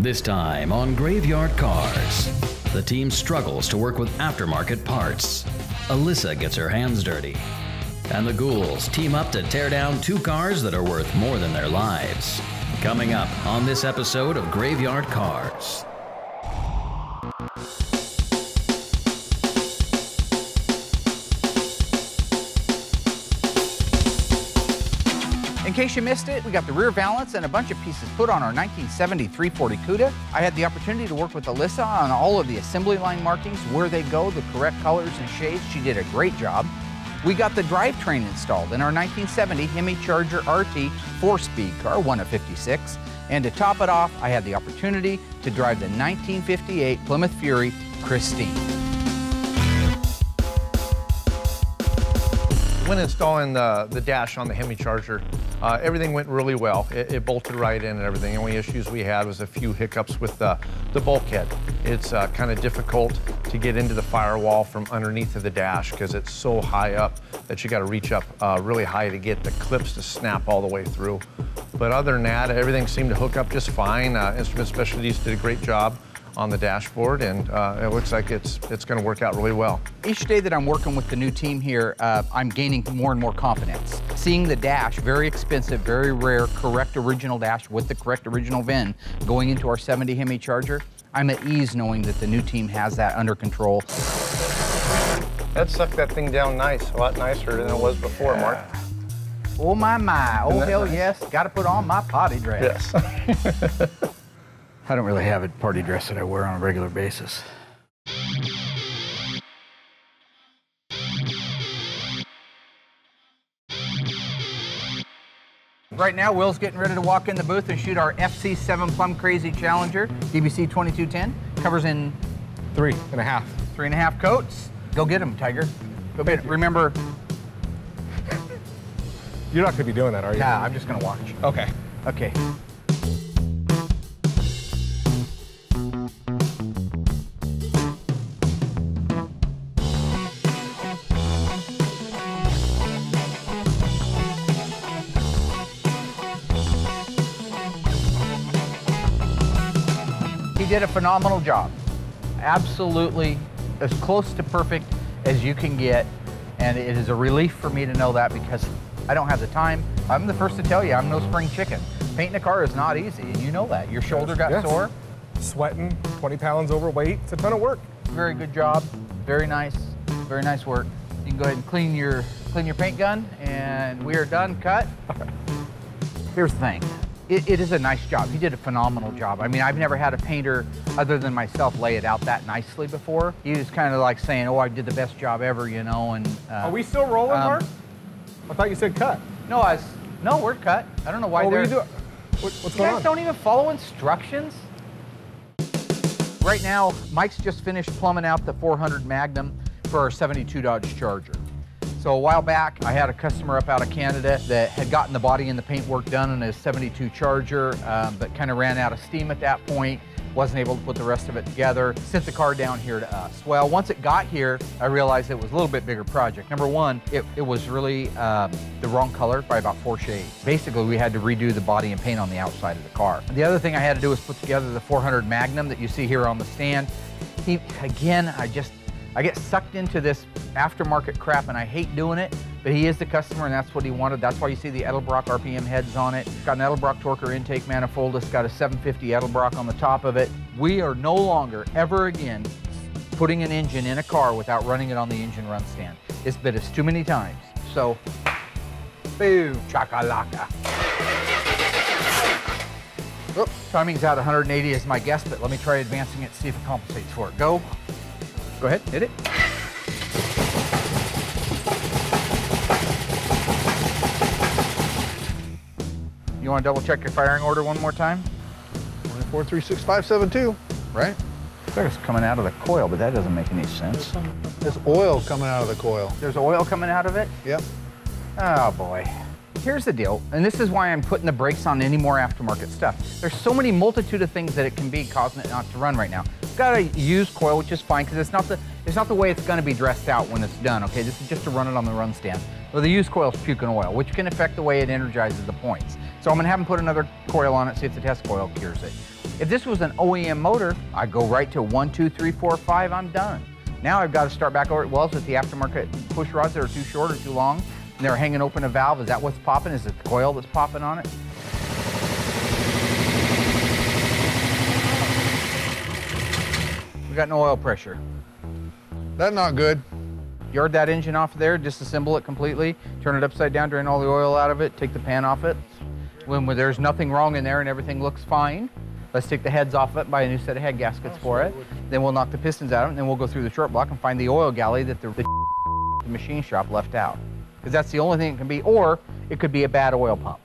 This time on Graveyard Carz, the team struggles to work with aftermarket parts. Allysa gets her hands dirty. And the ghouls team up to tear down two cars that are worth more than their lives. Coming up on this episode of Graveyard Carz. Case you missed it, we got the rear valance and a bunch of pieces put on our 1970 340 Cuda. I had the opportunity to work with Allysa on all of the assembly line markings, where they go, the correct colors and shades. She did a great job. We got the drivetrain installed in our 1970 Hemi Charger RT 4-speed car, one of 56. And to top it off, I had the opportunity to drive the 1958 Plymouth Fury Christine. When installing the, the dash on the Hemi Charger, uh, everything went really well. It, it, bolted right in and everything. The only issues we had was a few hiccups with the, the bulkhead. It's uh, kind of difficult to get into the firewall from underneath of the dash because it's so high up that you got to reach up uh, really high to get the clips to snap all the way through. But other than that, everything seemed to hook up just fine. Uh, Instrument Specialties did a great job on the dashboard, and uh, it looks like it's it's going to work out really well. Each day that I'm working with the new team here, uh, I'm gaining more and more confidence. Seeing the dash, very expensive, very rare, correct original dash with the correct original VIN going into our 70 Hemi Charger, I'm at ease knowing that the new team has that under control. That sucked that thing down nice, a lot nicer than it was before, yeah. Mark. Oh my my, oh hell nice? yes, got to put on my potty dress. Yes. I don't really have a party dress that I wear on a regular basis. Right now, Will's getting ready to walk in the booth and shoot our FC7 Plum Crazy Challenger, DBC 2210. Covers in three and a half. Three and a half coats. Go get them, Tiger. Go get them. Remember. You're not going to be doing that, are you? Yeah, I'm just going to watch. Okay. Okay. A phenomenal job. Absolutely as close to perfect as you can get. And it is a relief for me to know that because I don't have the time. I'm the first to tell you, I'm no spring chicken. Painting a car is not easy, and you know that. Your shoulder got yes. sore. Sweating, 20 pounds overweight. It's a ton of work. Very good job. Very nice. Very nice work. You can go ahead and clean your clean your paint gun, and we are done. Cut. Here's the thing it, it is a nice job. He did a phenomenal job. I mean, I've never had a painter other than myself lay it out that nicely before. He was kind of like saying, oh, I did the best job ever, you know, and... Uh, Are we still rolling, um, Mark? I thought you said cut. No, I was, no, we're cut. I don't know why oh, they're... What, what's you going guys on? don't even follow instructions? Right now, Mike's just finished plumbing out the 400 Magnum for our 72 Dodge Charger. So a while back, I had a customer up out of Canada that had gotten the body and the paint work done on his 72 Charger, um, but kind of ran out of steam at that point, wasn't able to put the rest of it together, sent the car down here to us. Well, once it got here, I realized it was a little bit bigger project. Number one, it, it was really um, the wrong color by about four shades. Basically, we had to redo the body and paint on the outside of the car. The other thing I had to do was put together the 400 Magnum that you see here on the stand. He, again, I just I get sucked into this aftermarket crap and I hate doing it, but he is the customer and that's what he wanted. That's why you see the Edelbrock RPM heads on it. It's got an Edelbrock Torker intake manifold. It's got a 750 Edelbrock on the top of it. We are no longer, ever again, putting an engine in a car without running it on the engine run stand. It's been us too many times. So, boo, chakalaka. Oops, timing's out 180 is my guess, but let me try advancing it, see if it compensates for it. Go. Go ahead, hit it. You want to double check your firing order one more time? 4366572. Right? There's coming out of the coil, but that doesn't make any sense. There's oil coming out of the coil. There's oil coming out of it? Yep. Oh boy. Here's the deal, and this is why I'm putting the brakes on any more aftermarket stuff. There's so many multitude of things that it can be causing it not to run right now. Got a used coil, which is fine because it's not the it's not the way it's going to be dressed out when it's done. Okay, this is just to run it on the run stand. Well, the used coil is puking oil, which can affect the way it energizes the points. So I'm going to have them put another coil on it, see if the test coil cures it. If this was an OEM motor, I'd go right to one, two, three, four, five, I'm done. Now I've got to start back over at Wells with the aftermarket push rods that are too short or too long, and they're hanging open a valve. Is that what's popping? Is it the coil that's popping on it? We got no oil pressure. That's not good. Yard that engine off there, disassemble it completely, turn it upside down, drain all the oil out of it, take the pan off it. When, there's nothing wrong in there and everything looks fine, let's take the heads off it, buy a new set of head gaskets for it. Then we'll knock the pistons out, of it, and then we'll go through the short block and find the oil galley that the, the machine shop left out. Because that's the only thing it can be, or it could be a bad oil pump.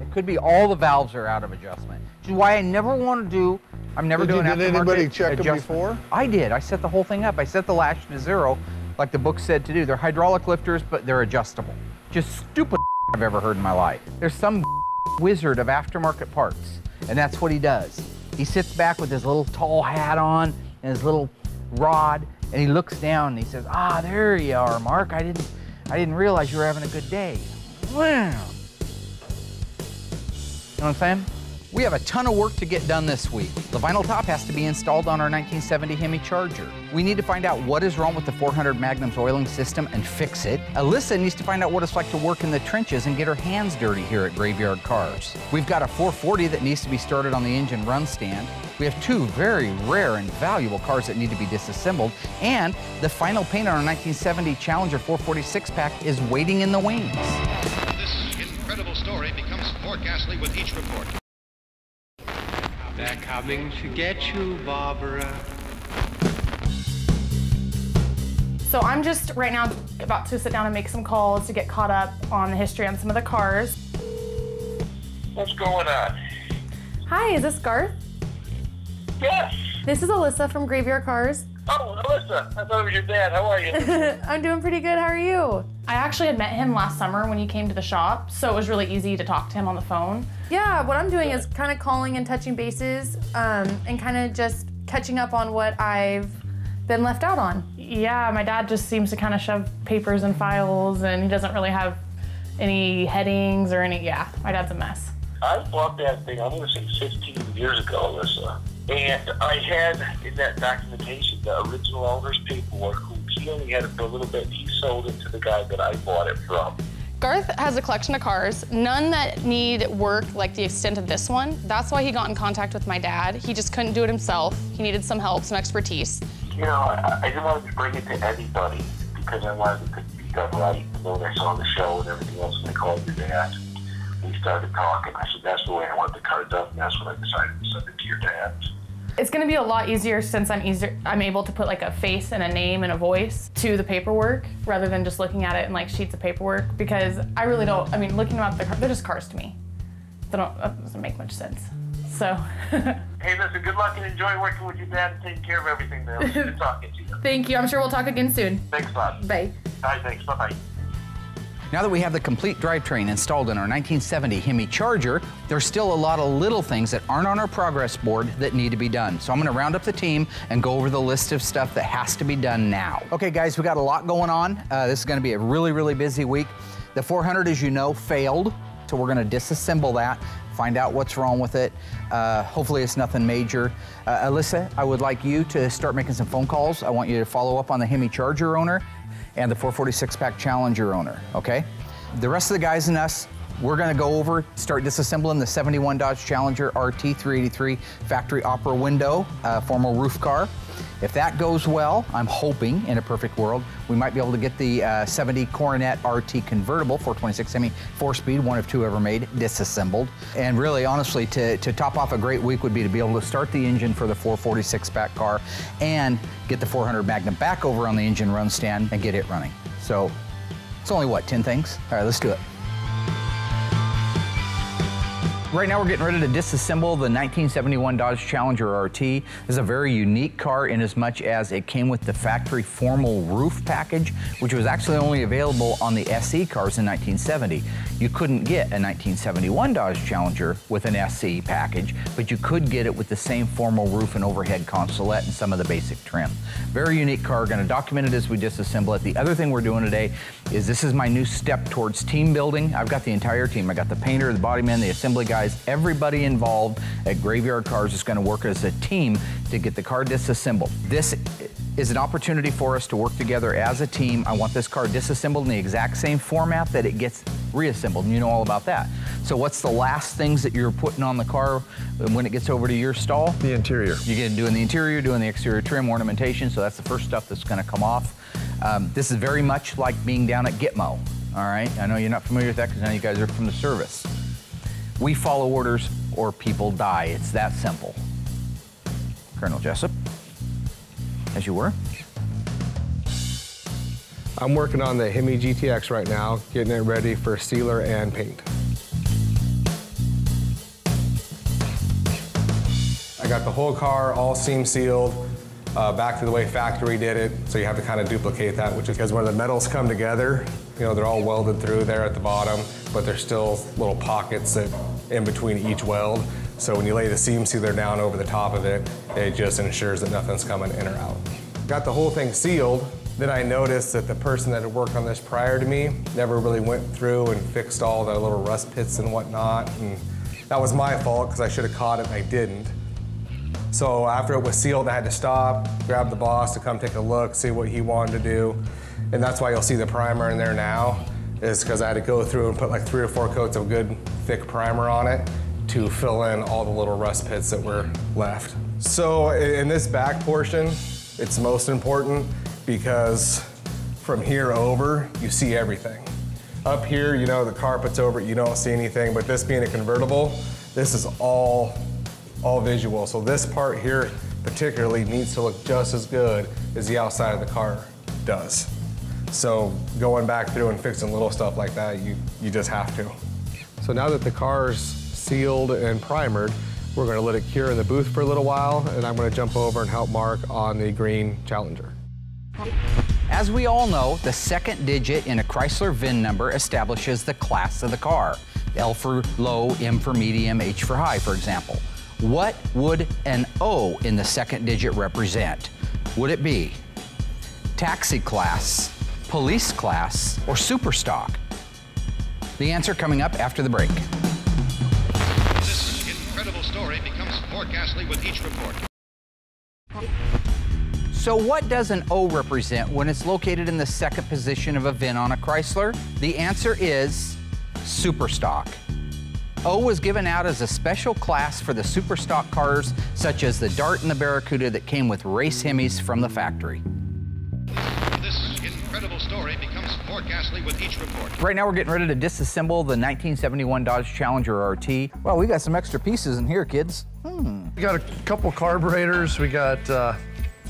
It could be all the valves are out of adjustment. Which is why I never want to do, I'm never Did you- doing did aftermarket anybody check 'em adjustment. before? I did. I set the whole thing up. I set the lash to zero, like the book said to do. They're hydraulic lifters, but they're adjustable. Just stupid I've ever heard in my life. There's some wizard of aftermarket parts, and that's what he does. He sits back with his little tall hat on and his little rod, and he looks down and he says, "Ah, there you are, Mark. I didn't, I didn't realize you were having a good day." Wow. You know what I'm saying? We have a ton of work to get done this week. The vinyl top has to be installed on our 1970 Hemi Charger. We need to find out what is wrong with the 400 Magnum's oiling system and fix it. Allysa needs to find out what it's like to work in the trenches and get her hands dirty here at Graveyard Carz. We've got a 440 that needs to be started on the engine run stand. We have two very rare and valuable cars that need to be disassembled. And the final paint on our 1970 Challenger 446 pack is waiting in the wings. This incredible story becomes more ghastly with each report. They're coming to get you, Barbara. So I'm just right now about to sit down and make some calls to get caught up on the history on some of the cars. What's going on? Hi, is this Garth? Yes. This is Allysa from Graveyard Carz. Oh, Allysa. I thought it was your dad. How are you? I'm doing pretty good. How are you? I actually had met him last summer when he came to the shop, so it was really easy to talk to him on the phone. Yeah, what I'm doing is kind of calling and touching bases um, and kind of just catching up on what I've been left out on. Yeah, my dad just seems to kind of shove papers and files, and he doesn't really have any headings or any. Yeah, my dad's a mess. I bought that thing, I'm going to say 15 years ago, Allysa. And I had in that documentation the original owner's paperwork, who he only had it for a little bit. He sold it to the guy that I bought it from. Garth has a collection of cars, none that need work like the extent of this one. That's why he got in contact with my dad. He just couldn't do it himself. He needed some help, some expertise. You know, I, I didn't want to bring it to anybody because I wanted it to be done right. And then I saw the show and everything else, and I called your dad. We started talking. I said, that's the way I want the car done. And that's when I decided to send it to your dad. It's gonna be a lot easier since I'm easier. I'm able to put like a face and a name and a voice to the paperwork rather than just looking at it in like sheets of paperwork. Because I really don't. I mean, looking at the car, they're just cars to me. They don't. That doesn't make much sense. So, Hey, listen, good luck and enjoy working with your dad and taking care of everything was Good talking to you. thank you. I'm sure we'll talk again soon. Thanks a lot. Bye. Bye, thanks. Bye-bye. Now that we have the complete drivetrain installed in our 1970 Hemi Charger, there's still a lot of little things that aren't on our progress board that need to be done. So I'm gonna round up the team and go over the list of stuff that has to be done now. Okay guys, we got a lot going on. Uh, this is gonna be a really, really busy week. The 400, as you know, failed. So we're gonna disassemble that, find out what's wrong with it. Uh, hopefully it's nothing major. Uh, Allysa, I would like you to start making some phone calls. I want you to follow up on the Hemi Charger owner and the 446 pack Challenger owner, okay? The rest of the guys and us, we're gonna go over, start disassembling the 71 Dodge Challenger RT383 factory opera window, uh, former roof car. If that goes well, I'm hoping in a perfect world, we might be able to get the uh, 70 Coronet RT convertible 426 Hemi four speed, one of two ever made, disassembled. And really, honestly, to, to top off a great week would be to be able to start the engine for the 446 pack car and get the 400 Magnum back over on the engine run stand and get it running. So it's only what, 10 things? All right, let's do it. Right now we're getting ready to disassemble the 1971 Dodge Challenger RT. This is a very unique car in as much as it came with the factory formal roof package, which was actually only available on the SE cars in 1970. You couldn't get a 1971 Dodge Challenger with an SE package, but you could get it with the same formal roof and overhead consolette and some of the basic trim. Very unique car, gonna document it as we disassemble it. The other thing we're doing today is this is my new step towards team building. I've got the entire team. I got the painter, the body man, the assembly guys, guys, everybody involved at Graveyard Carz is going to work as a team to get the car disassembled. This is an opportunity for us to work together as a team. I want this car disassembled in the exact same format that it gets reassembled, and you know all about that. So what's the last things that you're putting on the car when it gets over to your stall? The interior. You get doing the interior, doing the exterior trim, ornamentation, so that's the first stuff that's gonna come off. Um, this is very much like being down at Gitmo, all right? I know you're not familiar with that because now you guys are from the service. We follow orders or people die. It's that simple. Colonel Jessup, as you were. I'm working on the Hemi GTX right now, getting it ready for sealer and paint. I got the whole car all seam sealed, uh, back to the way factory did it, so you have to kind of duplicate that, which is because when the metals come together, you know, they're all welded through there at the bottom, but there's still little pockets that in between each weld. So when you lay the seam sealer down over the top of it, it just ensures that nothing's coming in or out. Got the whole thing sealed, then I noticed that the person that had worked on this prior to me never really went through and fixed all the little rust pits and whatnot. And that was my fault because I should have caught it and I didn't. So after it was sealed, I had to stop, grab the boss to come take a look, see what he wanted to do. And that's why you'll see the primer in there now, is because I had to go through and put like three or four coats of good thick primer on it to fill in all the little rust pits that were left. So in this back portion, it's most important because from here over, you see everything. Up here, you know, the carpet's over you don't see anything, but this being a convertible, this is all all visual. So this part here particularly needs to look just as good as the outside of the car does. So going back through and fixing little stuff like that, you, you just have to. So now that the car's sealed and primered, we're gonna let it cure in the booth for a little while, and I'm gonna jump over and help Mark on the green Challenger. As we all know, the second digit in a Chrysler VIN number establishes the class of the car. L for low, M for medium, H for high, for example. What would an O in the second digit represent? Would it be taxi class, police class, or super stock? The answer coming up after the break. This incredible story becomes more ghastly with each report. So what does an O represent when it's located in the second position of a VIN on a Chrysler? The answer is super stock. O was given out as a special class for the super stock cars such as the Dart and the Barracuda that came with race Hemis from the factory. This incredible story becomes more ghastly with each report. Right now we're getting ready to disassemble the 1971 Dodge Challenger RT. Well, we got some extra pieces in here, kids. Hmm. We got a couple carburetors. We got uh,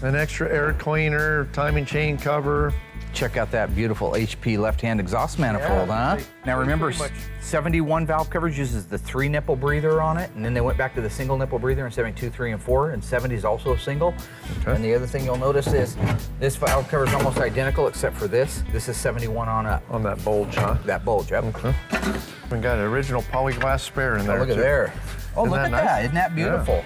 an extra air cleaner, timing chain cover. Check out that beautiful HP left-hand exhaust manifold, huh? Now remember, 71 valve coverage uses the three nipple breather on it, and then they went back to the single nipple breather in 72, 3, and 4, and 70 is also a single. Okay. And the other thing you'll notice is this valve cover is almost identical except for this. This is 71 on up. On that bulge, huh? That bulge, yep. Okay. We got an original Polyglas spare in Oh, there. look at too. there. Oh, Isn't look at nice? that. Isn't that beautiful?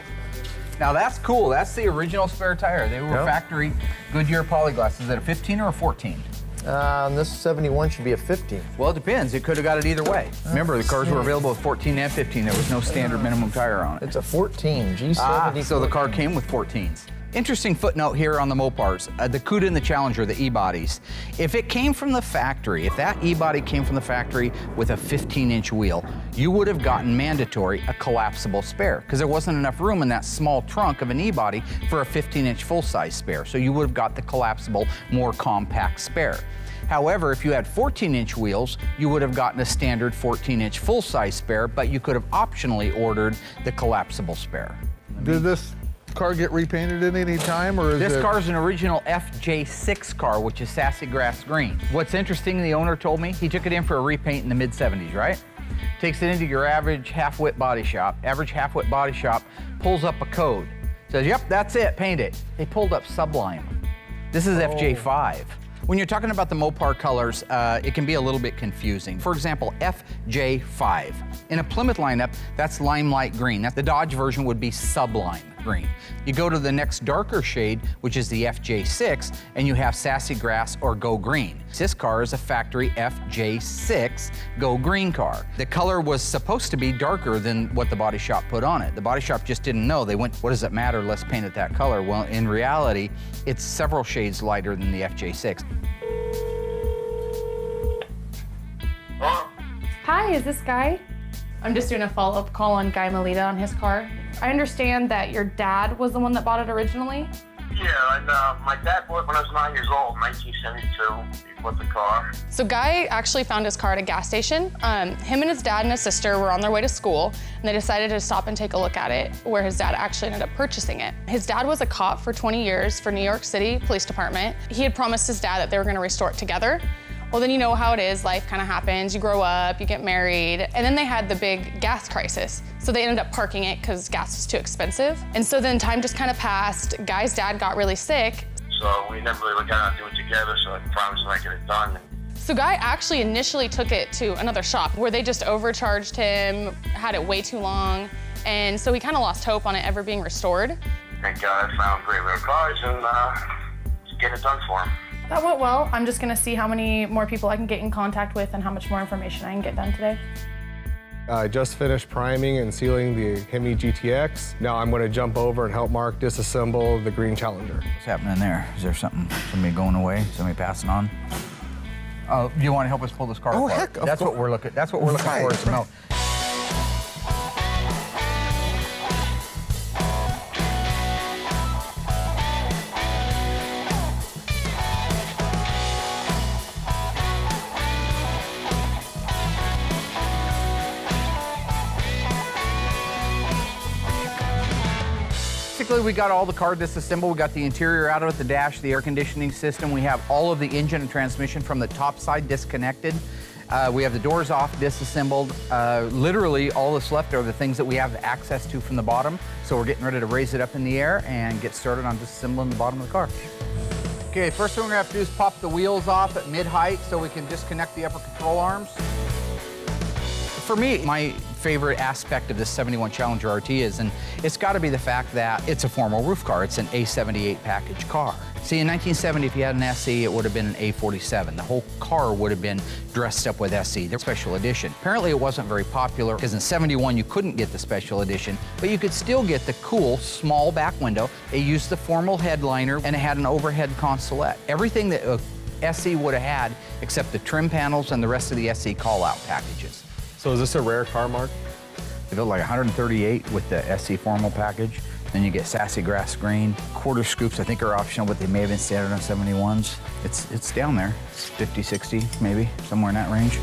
Now that's cool. That's the original spare tire. They were Yep. factory Goodyear Polyglas. Is it a 15 or a 14? Uh, this 71 should be a 15. Well, it depends. It could have got it either way. Remember, the cars were available with 14 and 15. There was no standard minimum tire on it. It's a 14, G70. Ah, so the car came with 14s. Interesting footnote here on the Mopars, uh, the Cuda and the Challenger, the E-bodies. If it came from the factory, if that E-body came from the factory with a 15-inch wheel, you would have gotten mandatory a collapsible spare because there wasn't enough room in that small trunk of an E-body for a 15-inch full-size spare. So you would have got the collapsible, more compact spare. However, if you had 14 inch wheels, you would have gotten a standard 14 inch full size spare, but you could have optionally ordered the collapsible spare. Did this car get repainted at any time, or is This it? car's an original FJ6 car, which is sassy grass green. What's interesting, the owner told me, he took it in for a repaint in the mid 70s, right? Takes it into your average half-wit body shop. Average half-wit body shop pulls up a code. Says, yep, that's it, paint it. They pulled up Sublime. This is FJ5. When you're talking about the Mopar colors, uh, it can be a little bit confusing. For example, FJ5. In a Plymouth lineup, that's limelight green. That the Dodge version would be sublime green. You go to the next darker shade, which is the FJ6, and you have Sassy Grass or Go Green. This car is a factory FJ6 Go Green car. The color was supposed to be darker than what the body shop put on it. The body shop just didn't know. They went, what does it matter? Let's paint it that color. Well, in reality, it's several shades lighter than the FJ6. Hi, is this Guy? I'm just doing a follow-up call on Guy Melita on his car. I understand that your dad was the one that bought it originally. Yeah, and uh, my dad bought it when I was nine years old, 1972. He bought the car. So Guy actually found his car at a gas station. Um, him and his dad and his sister were on their way to school, and they decided to stop and take a look at it, where his dad actually ended up purchasing it. His dad was a cop for 20 years for New York City Police Department. He had promised his dad that they were gonna restore it together. Well, then you know how it is. Life kind of happens. You grow up, you get married. And then they had the big gas crisis. So they ended up parking it because gas was too expensive. And so then time just kind of passed. Guy's dad got really sick. So we never really got to do it together, so I promised I'd get it done. So Guy actually initially took it to another shop where they just overcharged him, had it way too long. And so he kind of lost hope on it ever being restored. Thank God I found Graveyard Carz and uh, get it done for him. That went well. I'm just gonna see how many more people I can get in contact with and how much more information I can get done today. I just finished priming and sealing the Hemi GTX. Now I'm going to jump over and help Mark disassemble the Green Challenger. What's happening there? Is there something, somebody going away, somebody passing on? Oh, do you want to help us pull this car Oh, apart? heck, of That's what we're looking, that's what we're looking for, is we got all the car disassembled. We got the interior out of it, the dash, the air conditioning system. We have all of the engine and transmission from the top side disconnected. Uh, we have the doors off, disassembled. Uh, literally, all that's left are the things that we have access to from the bottom. So we're getting ready to raise it up in the air and get started on disassembling the bottom of the car. Okay, first thing we're gonna have to do is pop the wheels off at mid-height so we can disconnect the upper control arms. For me, my favorite aspect of this 71 Challenger RT is, and it's got to be the fact that it's a formal roof car. It's an A78 package car. See, in 1970, if you had an SE, it would have been an A47. The whole car would have been dressed up with SE, the special edition. Apparently, it wasn't very popular because in 71, you couldn't get the special edition, but you could still get the cool small back window. It used the formal headliner and it had an overhead consolette. Everything that a SE would have had, except the trim panels and the rest of the SE call-out packages. So is this a rare car, Mark? They built like 138 with the SC formal package. Then you get sassy grass green. Quarter scoops, I think, are optional, but they may have been standard on 71s. It's, it's down there. It's 50, 60, maybe, somewhere in that range.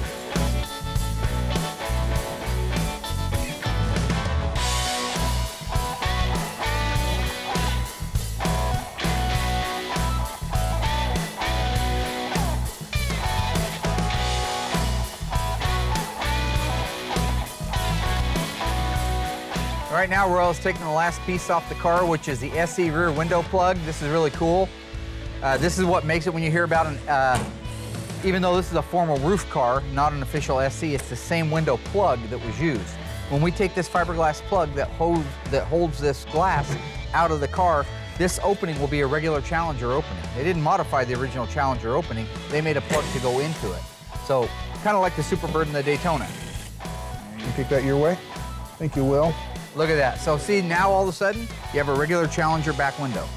Now, Royal's taking the last piece off the car, which is the SE rear window plug. This is really cool. Uh, this is what makes it when you hear about an, uh, even though this is a formal roof car, not an official SE, it's the same window plug that was used. When we take this fiberglass plug that holds, that holds this glass out of the car, this opening will be a regular Challenger opening. They didn't modify the original Challenger opening, they made a plug to go into it. So, kind of like the Superbird and the Daytona. You take that your way? Think you will. Look at that. So see, now all of a sudden, you have a regular Challenger back window.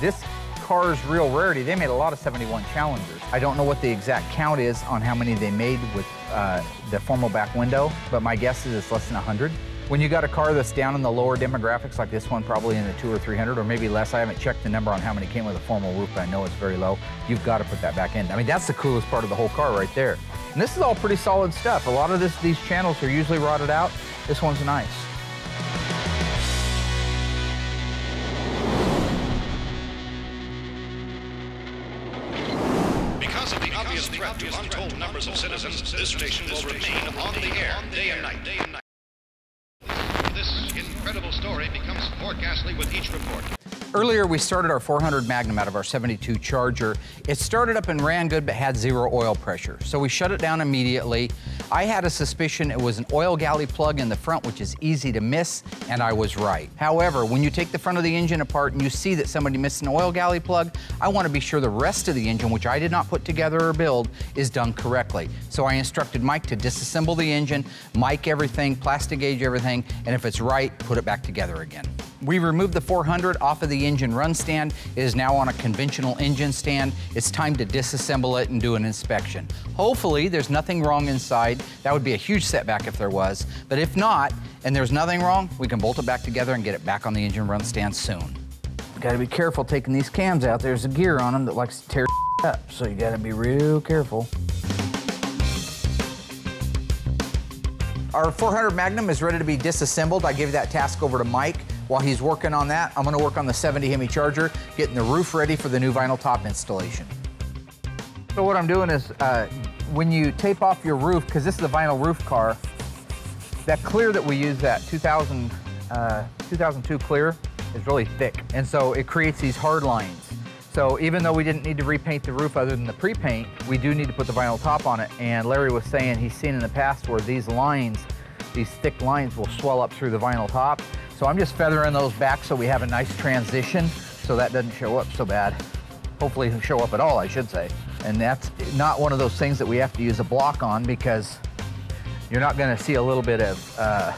This car's real rarity. They made a lot of 71 Challengers. I don't know what the exact count is on how many they made with uh, the formal back window, but my guess is it's less than 100. When you got a car that's down in the lower demographics, like this one, probably in the two or 300, or maybe less, I haven't checked the number on how many came with a formal roof, but I know it's very low. You've got to put that back in. I mean, that's the coolest part of the whole car right there. And this is all pretty solid stuff. A lot of this, these channels are usually rotted out. This one's nice. Untold numbers of citizens, this station will remain on the air. Day and night. This incredible story becomes more ghastly with each report. Earlier, we started our 400 Magnum out of our 72 Charger. It started up and ran good, but had zero oil pressure. So we shut it down immediately. I had a suspicion it was an oil galley plug in the front, which is easy to miss, and I was right. However, when you take the front of the engine apart and you see that somebody missed an oil galley plug, I want to be sure the rest of the engine, which I did not put together or build, is done correctly. So I instructed Mike to disassemble the engine, mic everything, plastic gauge everything, and if it's right, put it back together again. We removed the 400 off of the engine run stand. It is now on a conventional engine stand. It's time to disassemble it and do an inspection. Hopefully there's nothing wrong inside. That would be a huge setback if there was. But if not, and there's nothing wrong, we can bolt it back together and get it back on the engine run stand soon. Gotta be careful taking these cams out. There's a gear on them that likes to tear up, so you gotta be real careful. Our 400 Magnum is ready to be disassembled. I give that task over to Mike. While he's working on that, I'm gonna work on the 70 Hemi Charger, getting the roof ready for the new vinyl top installation. So what I'm doing is, uh, when you tape off your roof, because this is a vinyl roof car, that clear that we use, that 2000, uh, 2002 clear, is really thick. And so it creates these hard lines. So even though we didn't need to repaint the roof other than the pre-paint, we do need to put the vinyl top on it. And Larry was saying he's seen in the past where these lines, these thick lines will swell up through the vinyl top. So I'm just feathering those back so we have a nice transition so that doesn't show up so bad. Hopefully show up at all, I should say. And that's not one of those things that we have to use a block on because you're not gonna see a little bit of uh,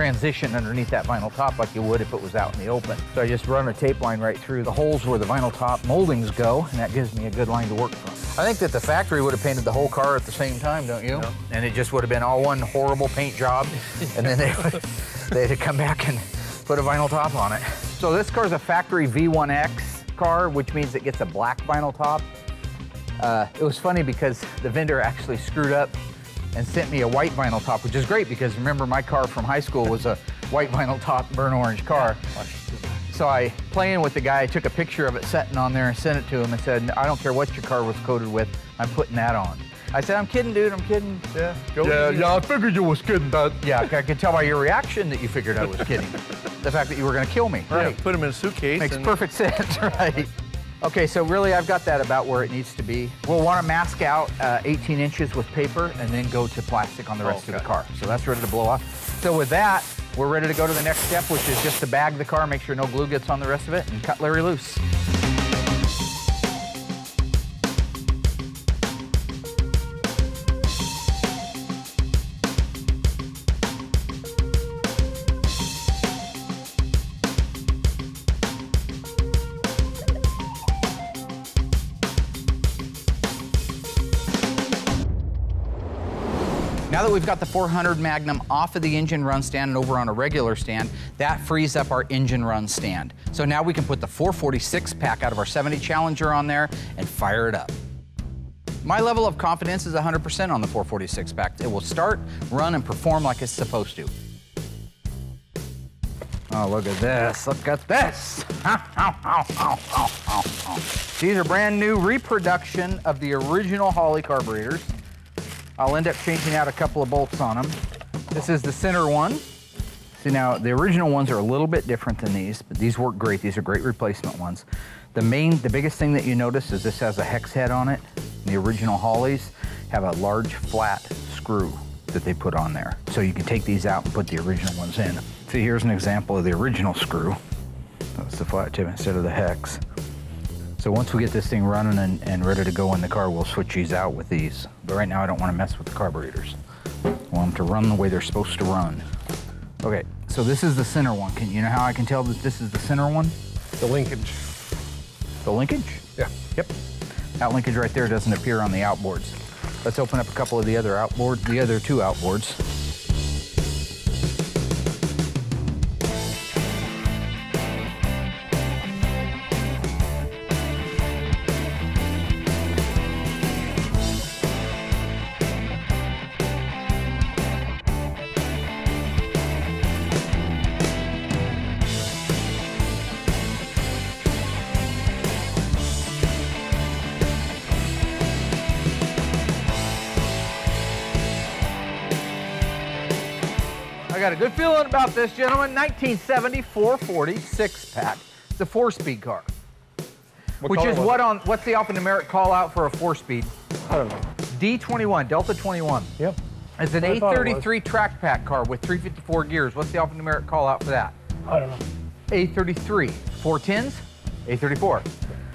transition underneath that vinyl top like you would if it was out in the open. So I just run a tape line right through the holes where the vinyl top moldings go, and that gives me a good line to work from. I think that the factory would have painted the whole car at the same time, don't you? And it just would have been all one horrible paint job, and then they would, they'd have come back and put a vinyl top on it. So this car is a factory V1X car, which means it gets a black vinyl top. Uh, it was funny because the vendor actually screwed up and sent me a white vinyl top, which is great because remember my car from high school was a white vinyl top burnt orange car. So I, playing with the guy, I took a picture of it sitting on there and sent it to him and said, I don't care what your car was coated with, I'm putting that on. I said, I'm kidding, dude, I'm kidding. Yeah, Go yeah, yeah, I figured you was kidding, Dad. Yeah, I could tell by your reaction that you figured I was kidding. the fact that you were gonna kill me. Right. Yeah, put him in a suitcase. Makes perfect sense, right? Okay, so really I've got that about where it needs to be. We'll want to mask out uh, 18 inches with paper and then go to plastic on the rest okay. of the car. So that's ready to blow off. So with that, we're ready to go to the next step, which is just to bag the car, make sure no glue gets on the rest of it, and cut Larry loose. We've got the 400 Magnum off of the engine run stand and over on a regular stand, that frees up our engine run stand. So now we can put the 446 pack out of our 70 Challenger on there and fire it up. My level of confidence is 100% on the 446 pack. It will start, run, and perform like it's supposed to. Oh, look at this. Look at this. These are brand new reproduction of the original Holley carburetors. I'll end up changing out a couple of bolts on them. This is the center one. See now, the original ones are a little bit different than these, but these work great. These are great replacement ones. The main, the biggest thing that you notice is this has a hex head on it. The original Holleys have a large flat screw that they put on there. So you can take these out and put the original ones in. See, here's an example of the original screw. That's the flat tip instead of the hex. So once we get this thing running and, and, ready to go in the car, we'll switch these out with these. But right now I don't want to mess with the carburetors. I want them to run the way they're supposed to run. Okay, so this is the center one. Can You know how I can tell that this is the center one? The linkage. The linkage? Yeah. Yep. That linkage right there doesn't appear on the outboards. Let's open up a couple of the other outboards, the other two outboards. Feeling about this, gentlemen. 1970 440 six-pack. It's a four-speed car. What which is what on what's the alphanumeric call out for a four-speed? I don't know. D21, Delta 21. Yep. It's an I thought it. A33 track pack car with 354 gears. What's the alphanumeric call out for that? I don't know. A33. Four tens, A34.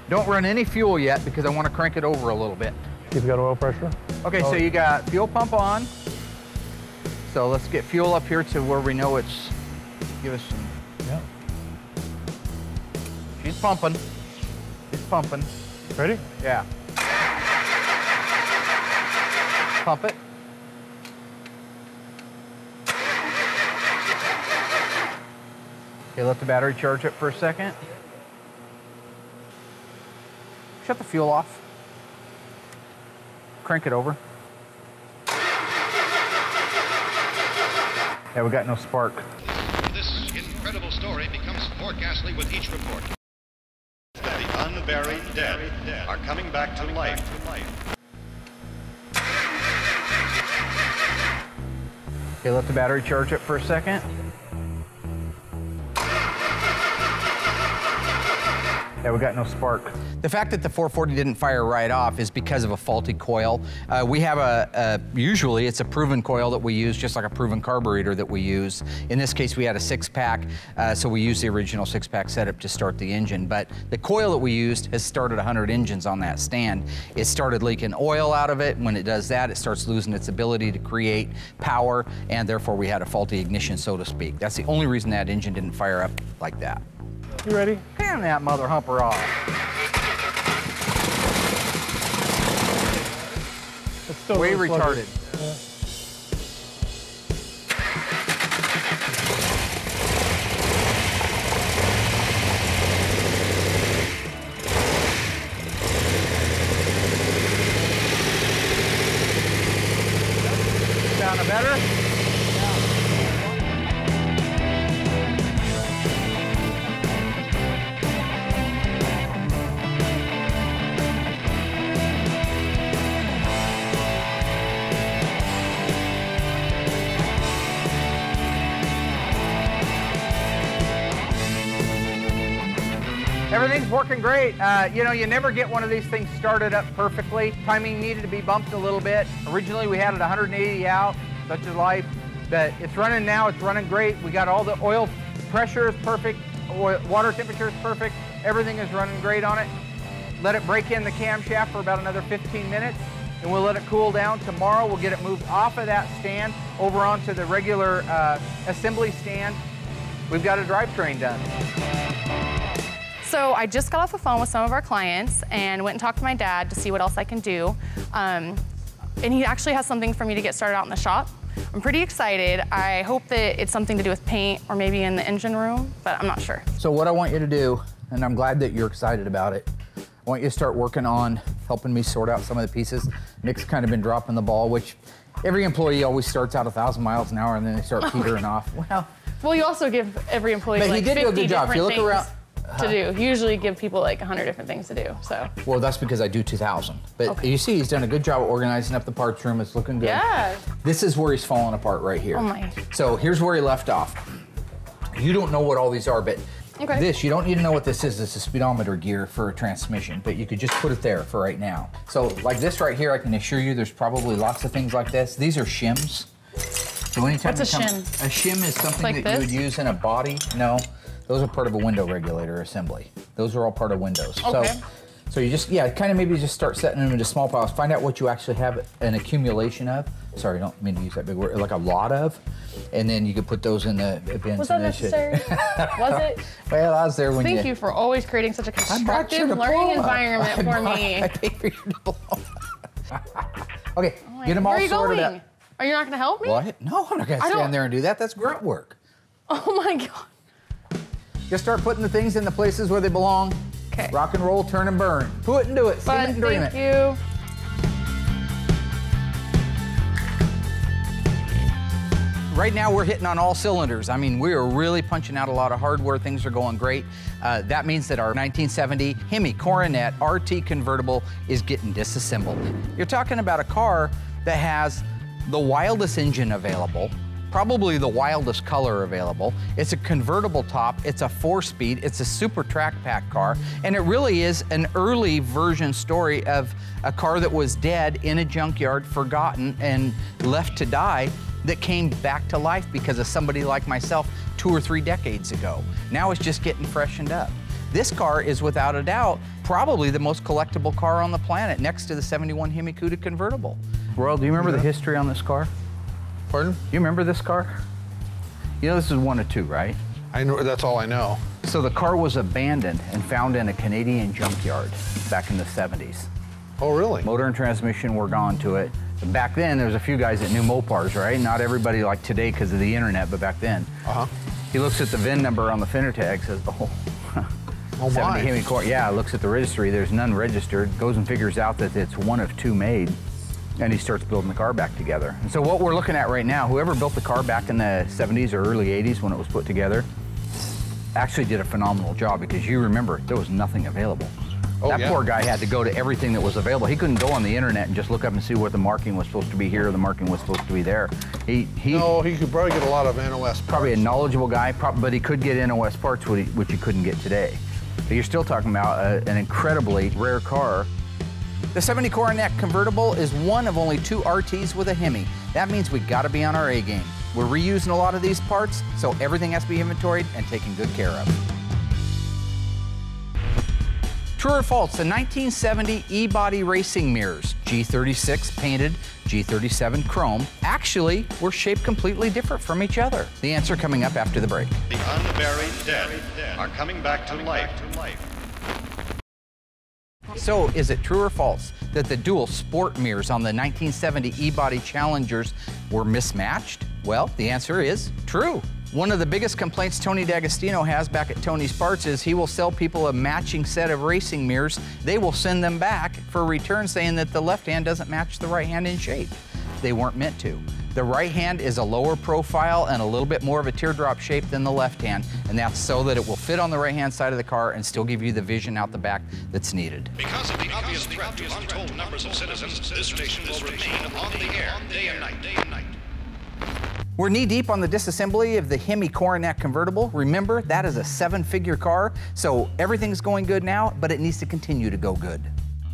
Don't run any fuel yet because I want to crank it over a little bit. You've got oil pressure? Okay, Oh. so you got fuel pump on. So let's get fuel up here to where we know it's, give us some, Yeah. she's pumping. She's pumping. Ready? Yeah. Pump it. Okay, let the battery charge up for a second. Shut the fuel off. Crank it over. Yeah, we got no spark. This incredible story becomes more ghastly with each report. The unburied dead are coming back to life. Okay, let the battery charge up for a second. Yeah, we got no spark. The fact that the 440 didn't fire right off is because of a faulty coil. Uh, we have a, a, usually it's a proven coil that we use, just like a proven carburetor that we use. In this case, we had a six pack, uh, so we used the original six pack setup to start the engine. But the coil that we used has started 100 engines on that stand. It started leaking oil out of it. When it does that, it starts losing its ability to create power, and therefore we had a faulty ignition, so to speak. That's the only reason that engine didn't fire up like that. You ready? Hand that mother humper off. It's still Way a little sluggish. retarded. Sound working great. Uh, you know, you never get one of these things started up perfectly. Timing needed to be bumped a little bit. Originally, we had it 180 out, such is life. But it's running now, it's running great. We got all the oil pressure is perfect, oil, water temperature is perfect. Everything is running great on it. Let it break in the camshaft for about another 15 minutes, and we'll let it cool down. Tomorrow, we'll get it moved off of that stand over onto the regular uh, assembly stand. We've got a drivetrain done. So I just got off the phone with some of our clients and went and talked to my dad to see what else I can do. Um, and he actually has something for me to get started out in the shop. I'm pretty excited. I hope that it's something to do with paint or maybe in the engine room, but I'm not sure. So what I want you to do, and I'm glad that you're excited about it, I want you to start working on helping me sort out some of the pieces. Nick's kind of been dropping the ball, which every employee always starts out a thousand miles an hour and then they start petering off. Well, Well, you also give every employee But he like did do a good job. If you look things around- to do. Usually give people like 100 different things to do, so. well, that's because I do 2,000. But Okay. you see, he's done a good job organizing up the parts room. It's looking good. Yeah. This is where he's falling apart right here. Oh my. So here's where he left off. You don't know what all these are, but Okay. this, you don't need to know what this is. This is speedometer gear for a transmission, but you could just put it there for right now. So like this right here, I can assure you there's probably lots of things like this. These are shims. So anytime What's a come- shim? A shim is something Like that you would use in a body. No, those are part of a window regulator assembly. Those are all part of windows. Okay. So, so you just, yeah, kind of maybe just start setting them into small piles. Find out what you actually have an accumulation of. Sorry, I don't mean to use that big word. Like a lot of, and then you could put those in the bins. Was that and they should- necessary? Was it? well, I was there when Thank you. you for always creating such a constructive learning environment I for bought- me. I paid for your diploma. okay, Oh get them all Where are you sorted going? out. Are you not going to help me? What? No, I'm not I don't- stand there and do that. That's grunt work. Oh my god. Just start putting the things in the places where they belong. Okay. Rock and roll, turn and burn. Do it and do it. It Fun. and dream Thank it. you. Right now, we're hitting on all cylinders. I mean, we are really punching out a lot of hardware. Things are going great. Uh, that means that our 1970 Hemi Coronet RT convertible is getting disassembled. You're talking about a car that has the wildest engine available, probably the wildest color available. It's a convertible top, it's a four speed, it's a super track pack car, and it really is an early version story of a car that was dead in a junkyard, forgotten, and left to die that came back to life because of somebody like myself two or three decades ago. Now it's just getting freshened up. This car is without a doubt probably the most collectible car on the planet next to the 71 Hemi Cuda convertible. Royal, do you remember the history on this car? Pardon? You remember this car? You know this is one of two, right? I know that's all I know. So the car was abandoned and found in a Canadian junkyard back in the 70s. Oh, really? Motor and transmission were gone to it. Back then, there was a few guys that knew Mopars, right? Not everybody like today because of the internet, but back then. Uh-huh. He looks at the VIN number on the fender tag, says, oh, Oh, 70 my. Hemi car. Yeah, looks at the registry, there's none registered, goes and figures out that it's one of two made, and he starts building the car back together. And so what we're looking at right now, whoever built the car back in the 70s or early 80s when it was put together, actually did a phenomenal job because you remember, there was nothing available. Oh, that yeah. poor guy had to go to everything that was available. He couldn't go on the internet and just look up and see what the marking was supposed to be here or the marking was supposed to be there. He, he No, he could probably get a lot of NOS. probably a knowledgeable guy, but he could get NOS parts, which he, which he couldn't get today. But you're still talking about a, an incredibly rare car. The 70 Coronet convertible is one of only two RTs with a Hemi. That means we got to be on our A game. We're reusing a lot of these parts, so everything has to be inventoried and taken good care of. True or false, the 1970 E-body racing mirrors, G36 painted, G37 chrome, actually were shaped completely different from each other. The answer coming up after the break. The unburied dead are coming back to life. So, is it true or false that the dual sport mirrors on the 1970 E-body Challengers were mismatched? Well, the answer is true. One of the biggest complaints Tony D'Agostino has back at Tony's Parts is he will sell people a matching set of racing mirrors. They will send them back for return saying that the left hand doesn't match the right hand in shape. They weren't meant to. The right hand is a lower profile and a little bit more of a teardrop shape than the left hand, and that's so that it will fit on the right hand side of the car and still give you the vision out the back that's needed. Because of the obvious threat to untold numbers of citizens, this station will remain on the air day and night, day and night. We're knee deep on the disassembly of the Hemi Coronet convertible. Remember, that is a seven figure car, so everything's going good now, but it needs to continue to go good.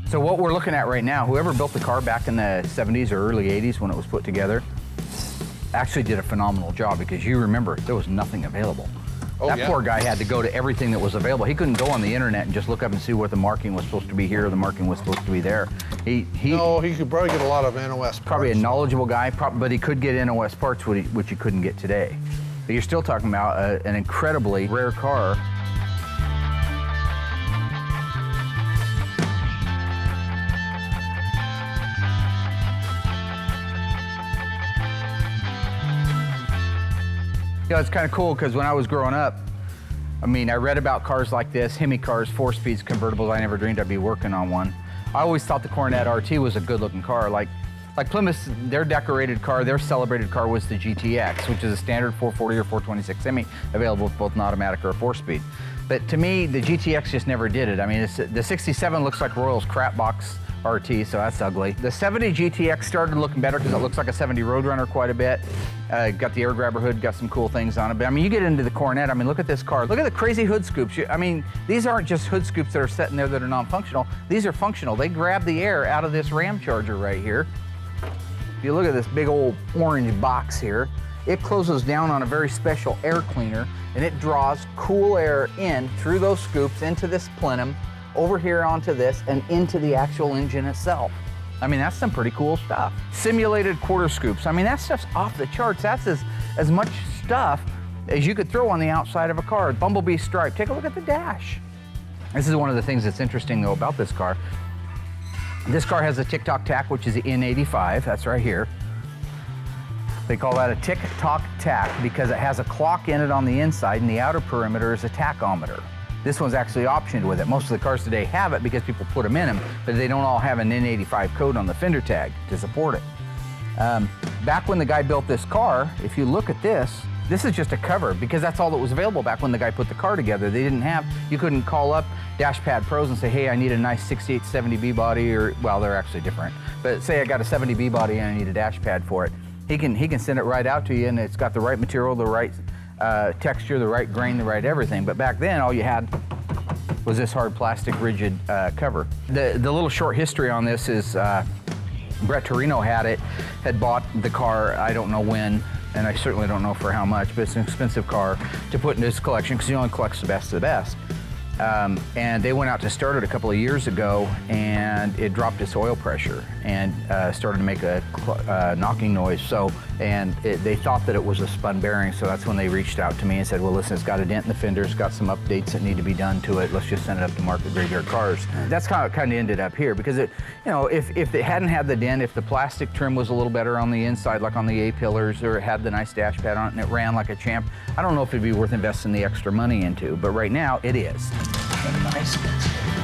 So, what we're looking at right now, whoever built the car back in the 70s or early 80s when it was put together, actually did a phenomenal job because you remember, there was nothing available. Oh, that yeah. poor guy had to go to everything that was available. He couldn't go on the internet and just look up and see what the marking was supposed to be here or the marking was supposed to be there. He, he No, he could probably get a lot of NOS. probably a knowledgeable guy, but he could get NOS parts, which he, which he couldn't get today. But you're still talking about a, an incredibly rare car. You know, it's kind of cool because when I was growing up, I mean, I read about cars like this, Hemi cars, four speeds convertibles. I never dreamed I'd be working on one. I always thought the Coronet RT was a good looking car. Like, like Plymouth, their decorated car, their celebrated car was the GTX, which is a standard 440 or 426 Hemi, available with both an automatic or a four speed. But to me, the GTX just never did it. I mean, the 67 looks like Royal's crap box RT, so that's ugly. The 70 GTX started looking better because it looks like a 70 Roadrunner quite a bit. Uh, got the air grabber hood, got some cool things on it. But I mean, you get into the Coronet, I mean, look at this car. Look at the crazy hood scoops. You- I mean, these aren't just hood scoops that are sitting there that are non-functional. These are functional. They grab the air out of this Ram Charger right here. If you look at this big old orange box here, it closes down on a very special air cleaner and it draws cool air in through those scoops into this plenum, over here onto this, and into the actual engine itself. I mean, that's some pretty cool stuff. Simulated quarter scoops. I mean, that stuff's off the charts. That's as, as much stuff as you could throw on the outside of a car. Bumblebee stripe. Take a look at the dash. This is one of the things that's interesting though about this car. This car has a tick-tock tack, which is the N85. That's right here. They call that a tick-tock tack because it has a clock in it on the inside and the outer perimeter is a tachometer. This one's actually optioned with it. Most of the cars today have it because people put them in them, but they don't all have an N85 code on the fender tag to support it. Um, back when the guy built this car, if you look at this, this is just a cover because that's all that was available back when the guy put the car together. They didn't have, you couldn't call up Dashpad Pros and say, hey, I need a nice 6870B body, or, well, they're actually different. But say I got a 70B body and I need a dash pad for it. He can he can send it right out to you, and it's got the right material, the right uh, texture, the right grain, the right everything. But back then, all you had was this hard plastic rigid uh, cover. The the little short history on this is uh, Brett Torino had it, had bought the car. I don't know when. And I certainly don't know for how much, but it's an expensive car to put in his collection because he only collects the best of the best. Um, and they went out to start it a couple of years ago, and it dropped its oil pressure and uh, started to make a uh, knocking noise. So, and it, they thought that it was a spun bearing. So that's when they reached out to me and said, "Well, listen, it's got a dent in the fender. It's got some updates that need to be done to it. Let's just send it up to Market Graveyard Carz." That's how it kind of ended up here because it, you know, if if it hadn't had the dent, if the plastic trim was a little better on the inside, like on the A pillars, or it had the nice dash pad on it and it ran like a champ, I don't know if it'd be worth investing the extra money into. But right now, it is. Nice.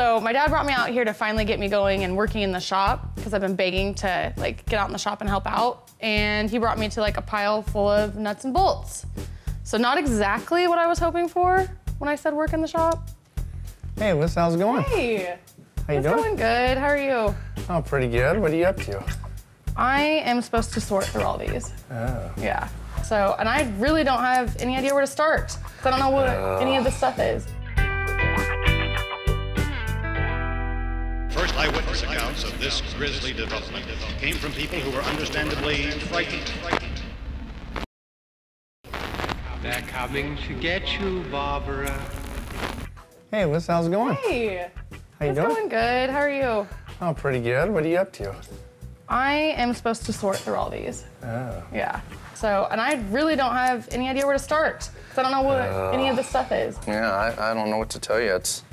So my dad brought me out here to finally get me going and working in the shop because I've been begging to like get out in the shop and help out. And he brought me to like a pile full of nuts and bolts. So not exactly what I was hoping for when I said work in the shop. Hey, Liz, how's it going? Hey, How you it's doing? going good. How are you? Oh, pretty good. What are you up to? I am supposed to sort through all these. Oh. Yeah. So, and I really don't have any idea where to start. I don't know what oh. any of this stuff is. This grisly development came from people who were understandably frightened. They're coming to get you, Barbara. Hey, Liz, how's it going? Hey, How you it's doing? going good. How are you? Oh, pretty good. What are you up to? I am supposed to sort through all these. Oh. Yeah. So, and I really don't have any idea where to start. Because I don't know what oh. any of this stuff is. Yeah, I, I don't know what to tell you. It's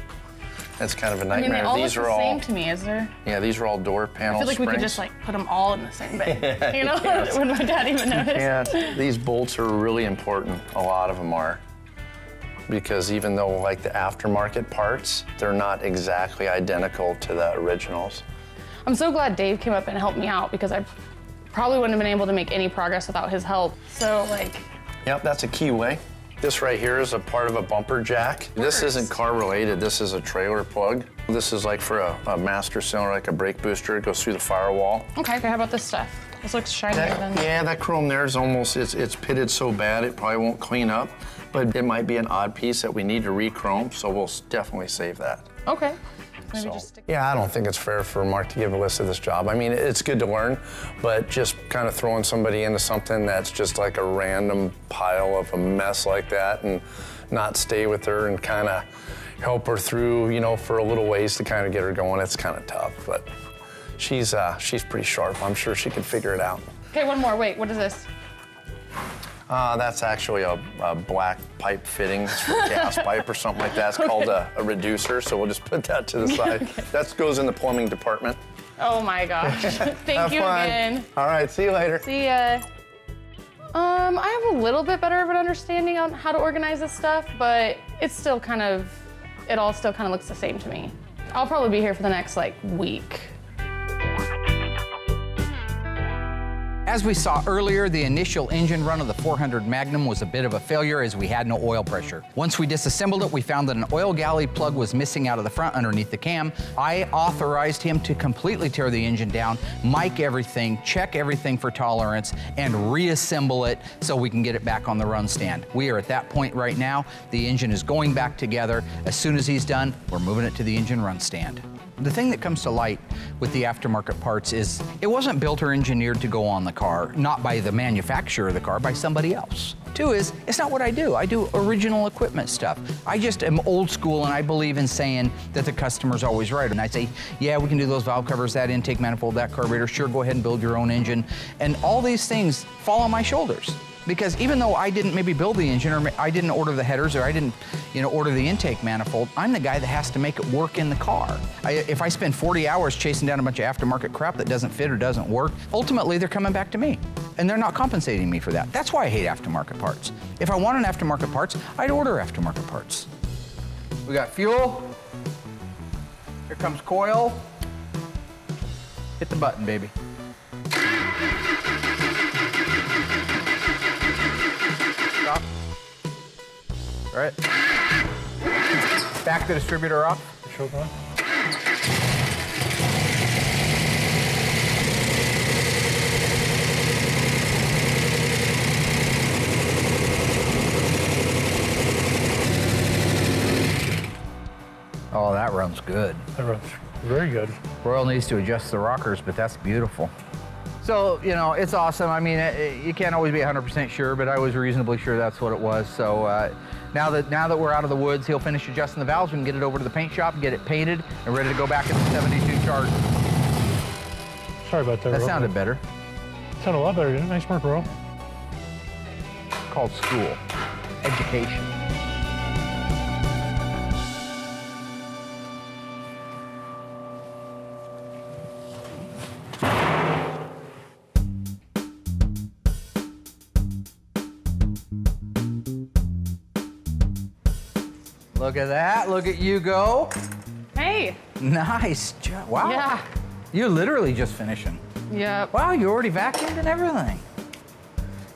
it's kind of a I mean, nightmare. they all these look are the all same to me, is there? yeah, these are all door panels. I feel like springs. we could just like put them all in the same bay. Yeah, you know, would my dad even notice? Yeah, these bolts are really important. A lot of them are. Because even though like the aftermarket parts, they're not exactly identical to the originals. I'm so glad Dave came up and helped me out because I probably wouldn't have been able to make any progress without his help. So like, Yep, that's a keyway. This right here is a part of a bumper jack. This isn't car related, this is a trailer plug. This is like for a, a master cylinder, like a brake booster. It goes through the firewall. okay, okay, how about this stuff? This looks shinier That- than. yeah, that chrome there is almost, it's, it's pitted so bad it probably won't clean up. But it might be an odd piece that we need to re-chrome, so we'll definitely save that. Okay. Maybe So- Yeah, I don't think it's fair for Mark to give Allysa this job. I mean, it's good to learn, but just kind of throwing somebody into something that's just like a random pile of a mess like that and not stay with her and kind of help her through, you know, for a little ways to kind of get her going, it's kind of tough. But she's uh, she's pretty sharp. I'm sure she could figure it out. Okay, one more. Wait, what is this? Uh, that's actually a, a black pipe fitting It's for a gas pipe or something like that. It's called a, a reducer, so we'll just put that to the side. That goes in the plumbing department. Oh my gosh. Thank Have you fun. again. All right, see you later. See ya. Um, I have a little bit better of an understanding on how to organize this stuff, but it's still kind of, it all still kind of looks the same to me. I'll probably be here for the next like week. As we saw earlier, the initial engine run of the 400 Magnum was a bit of a failure as we had no oil pressure. Once we disassembled it, we found that an oil galley plug was missing out of the front underneath the cam. I authorized him to completely tear the engine down, mic everything, check everything for tolerance, and reassemble it so we can get it back on the run stand. We are at that point right now. The engine is going back together. As soon as he's done, we're moving it to the engine run stand. The thing that comes to light with the aftermarket parts is it wasn't built or engineered to go on the car, not by the manufacturer of the car, by somebody else. Two is, it's not what I do. I do original equipment stuff. I just am old school and I believe in saying that the customer's always right. And I say, yeah, we can do those valve covers, that intake manifold, that carburetor. Sure, go ahead and build your own engine. And all these things fall on my shoulders. Because even though I didn't maybe build the engine or I didn't order the headers or I didn't, you know, order the intake manifold, I'm the guy that has to make it work in the car. I, if I spend 40 hours chasing down a bunch of aftermarket crap that doesn't fit or doesn't work, ultimately they're coming back to me. And they're not compensating me for that. That's why I hate aftermarket parts. If I want an aftermarket parts, I'd order aftermarket parts. We got fuel. Here comes coil. Hit the button, baby. All right. Back the distributor up. Choke on. Oh, that runs good. That runs very good. Royal needs to adjust the rockers, but that's beautiful. So, you know, it's awesome. I mean, it, you can't always be 100% sure, but I was reasonably sure that's what it was. So uh, now that now that we're out of the woods, he'll finish adjusting the valves. We can get it over to the paint shop get it painted and ready to go back in the 72 Charger. Sorry about that. That Earl. sounded better. Sounded a lot better, didn't it? Nice work, Earl. Called school, education. Look at that. Look at you go. Hey. Nice job. Wow. Yeah. You're literally just finishing. Yep. Wow, you already vacuumed and everything.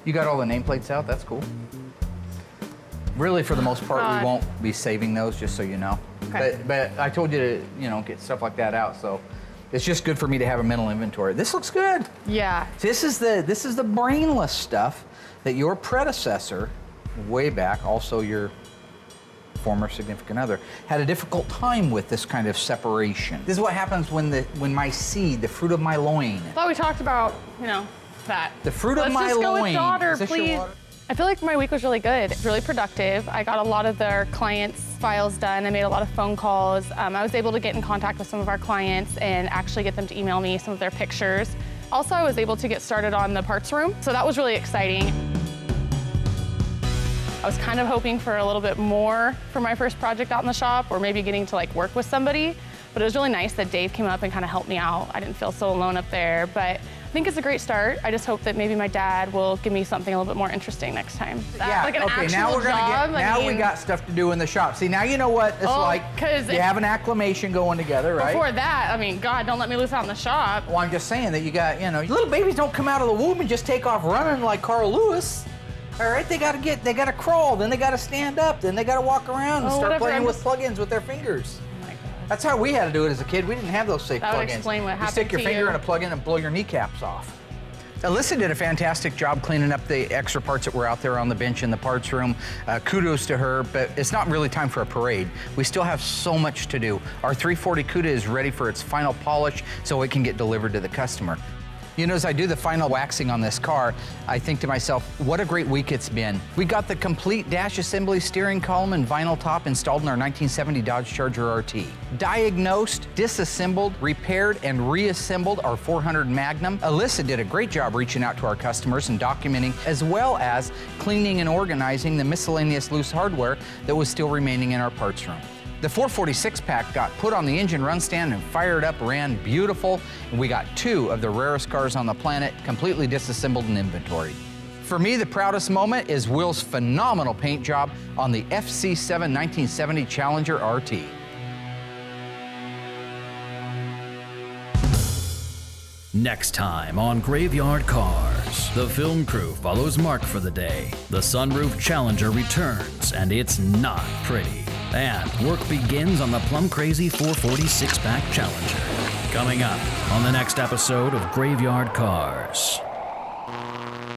You got all the nameplates out? That's cool. Really, for the most part, God. we won't be saving those, just so you know. Okay. But, but I told you to, you know, get stuff like that out, so it's just good for me to have a mental inventory. This looks good. Yeah. This is the this is the brainless stuff that your predecessor, way back, also your former significant other, had a difficult time with this kind of separation. This is what happens when the when my seed, the fruit of my loin, I Thought we talked about, you know, that. The fruit of Let's my just go loin. with daughter, please. I feel like my week was really good, really productive. I got a lot of their clients' files done. I made a lot of phone calls. Um, I was able to get in contact with some of our clients and actually get them to email me some of their pictures. Also, I was able to get started on the parts room, so that was really exciting. I was kind of hoping for a little bit more for my first project out in the shop, or maybe getting to like work with somebody. But it was really nice that Dave came up and kind of helped me out. I didn't feel so alone up there, but I think it's a great start. I just hope that maybe my dad will give me something a little bit more interesting next time. Yeah. like an okay. Now we're gonna job. get. I Now we got stuff to do in the shop. See, now you know what it's Oh, like. 'cause You have an acclimation going together, right? Before that, I mean, God, don't let me lose out in the shop. Well, I'm just saying that you got, you know, little babies don't come out of the womb and just take off running like Carl Lewis. All right, they gotta get, they gotta crawl, then they gotta stand up, then they gotta walk around and Oh, start whatever, playing I'm with just- plugins with their fingers. Oh my That's how we had to do it as a kid. We didn't have those safe That would explain what you stick your finger you. in a plug-in and blow your kneecaps off. Allysa did a fantastic job cleaning up the extra parts that were out there on the bench in the parts room. Uh, kudos to her, but it's not really time for a parade. We still have so much to do. Our 340 CUDA is ready for its final polish so it can get delivered to the customer. You know, as I do the final waxing on this car, I think to myself, what a great week it's been. We got the complete dash assembly steering column and vinyl top installed in our 1970 Dodge Charger RT. Diagnosed, disassembled, repaired, and reassembled our 400 Magnum. Allysa did a great job reaching out to our customers and documenting, as well as cleaning and organizing the miscellaneous loose hardware that was still remaining in our parts room. The 446 pack got put on the engine run stand and fired up, ran beautiful, and we got two of the rarest cars on the planet completely disassembled and inventoried. For me, the proudest moment is Will's phenomenal paint job on the FC7 1970 Challenger RT. Next time on Graveyard Carz, the film crew follows Mark for the day. The sunroof Challenger returns, and it's not pretty. And work begins on the plum crazy 446 pack Challenger. Coming up on the next episode of Graveyard Carz.